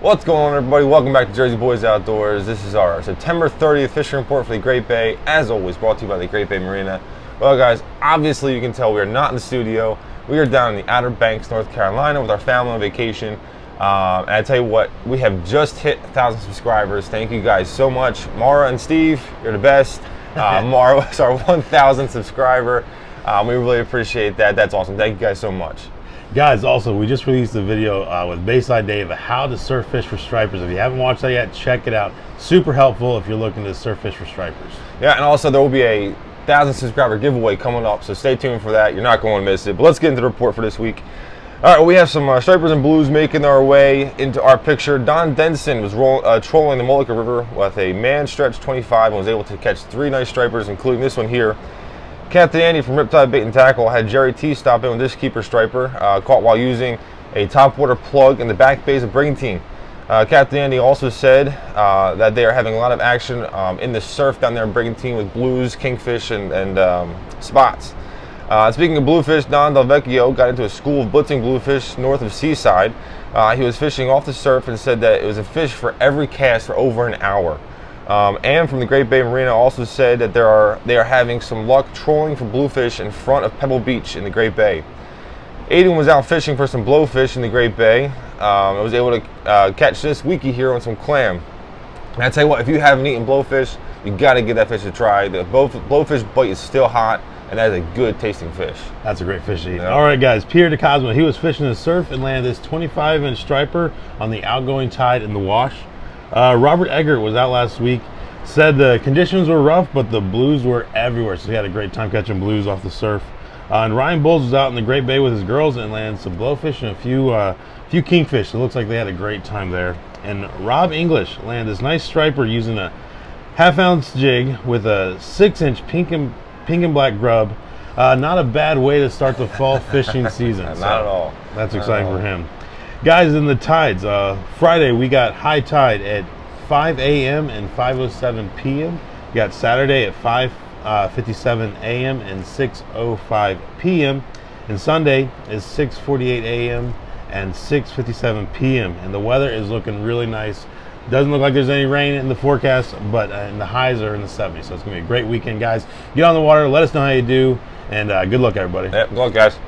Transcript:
What's going on, everybody? Welcome back to Jersey Boys Outdoors. This is our September 30th fishing report for the Great Bay. As always, brought to you by the Great Bay Marina. Well, guys, obviously you can tell we are not in the studio. We are down in the Outer Banks, North Carolina, with our family on vacation. Um, and I tell you what, we have just hit 1,000 subscribers. Thank you guys so much. Mara and Steve, you're the best. Uh, Mara was our 1,000 subscriber. Um, we really appreciate that. That's awesome. Thank you guys so much. Guys, also, we just released a video uh, with Bayside Dave how to surf fish for stripers. If you haven't watched that yet, check it out. Super helpful if you're looking to surf fish for stripers. Yeah, and also there will be a thousand subscriber giveaway coming up, so stay tuned for that. You're not going to miss it. But let's get into the report for this week. All right, well, we have some uh, stripers and blues making their way into our picture. Don Denson was roll, uh, trolling the Mullica River with a Mann's Stretch 25 and was able to catch three nice stripers, including this one here. Captain Andy from Riptide Bait and Tackle had Jerry T stop in with this keeper striper, uh, caught while using a topwater plug in the back bays of Brigantine. Uh, Captain Andy also said uh, that they are having a lot of action um, in the surf down there in Brigantine with blues, kingfish, and, and um, spots. Uh, speaking of bluefish, Don Delvecchio got into a school of blitzing bluefish north of Seaside. Uh, he was fishing off the surf and said that it was a fish for every cast for over an hour. Um, and from the Great Bay Marina also said that there are they are having some luck trolling for bluefish in front of Pebble Beach in the Great Bay. Aiden was out fishing for some blowfish in the Great Bay. Um, I was able to uh, catch this weeky here on some clam. And I tell you what, if you haven't eaten blowfish, you got to give that fish a try. The blowfish bite is still hot, and that is a good tasting fish. That's a great fish to eat. Yeah. All right, guys, Pierre de DeCosmo, he was fishing the surf and landed this 25 inch striper on the outgoing tide in the wash. Uh, Robert Eggert was out last week. Said the conditions were rough, but the blues were everywhere. So he had a great time catching blues off the surf. Uh, and Ryan Bowles was out in the Great Bay with his girls and landed some blowfish and a few uh, few kingfish. It looks like they had a great time there. And Rob English landed this nice striper using a half ounce jig with a six inch pink and pink and black grub. Uh, not a bad way to start the fall fishing season. not so at all. That's exciting for him. Guys, in the tides, uh, Friday we got high tide at 5 a.m. and 5:07 p.m. We got Saturday at 5:57 uh, a.m. and 6:05 p.m. And Sunday is 6:48 a.m. and 6:57 p.m. And the weather is looking really nice. Doesn't look like there's any rain in the forecast, but uh, the highs are in the 70s. So it's gonna be a great weekend, guys. Get on the water. Let us know how you do, and uh, good luck, everybody. Yep, good luck, guys.